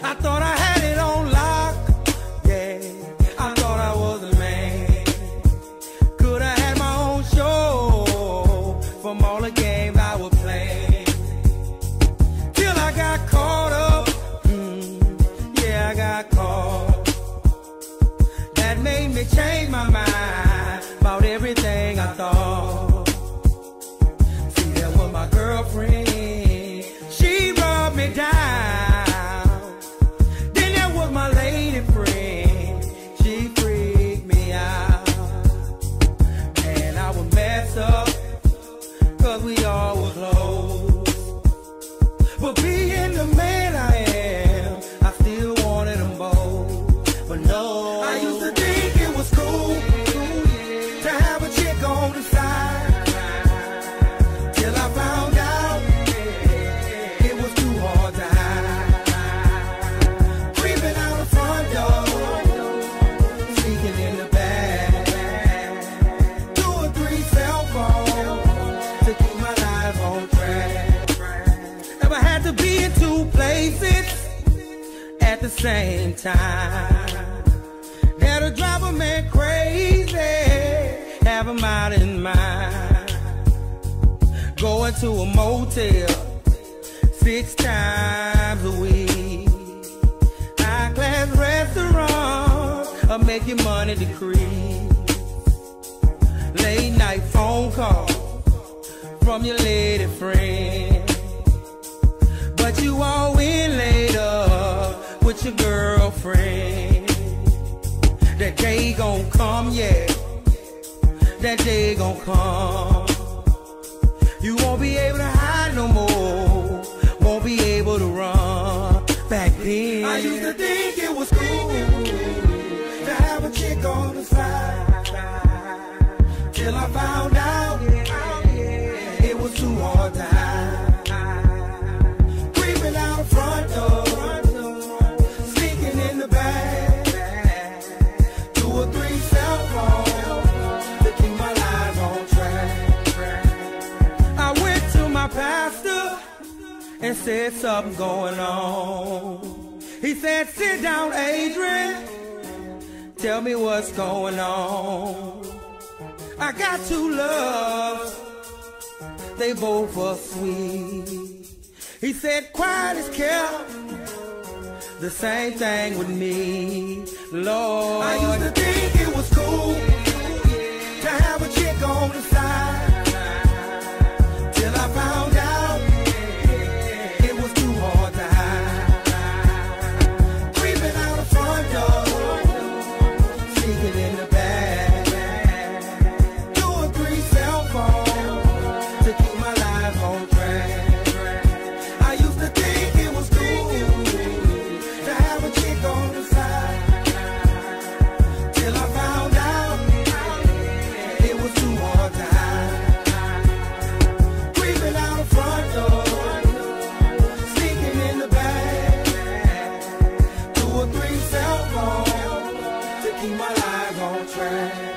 I thought I had it on lock. Yeah, I thought I was a man. Could I had my own show from all the games I would play? Till I got caught up. Mm, yeah, I got caught. That made me change my mind we all was close. Places at the same time. That'll drive a man crazy, have him out in mind. Going to a motel six times a week. High class restaurant, or make your money decrease. Late night phone call from your lady friend. Come, yeah. That day gon' come. You won't be able to hide no more. Won't be able to run back then. I used to think it was cool pastor and said something going on. He said, sit down, Adrian. Tell me what's going on. I got two loves. They both are sweet. He said, quiet is kept. The same thing with me, Lord. I friend.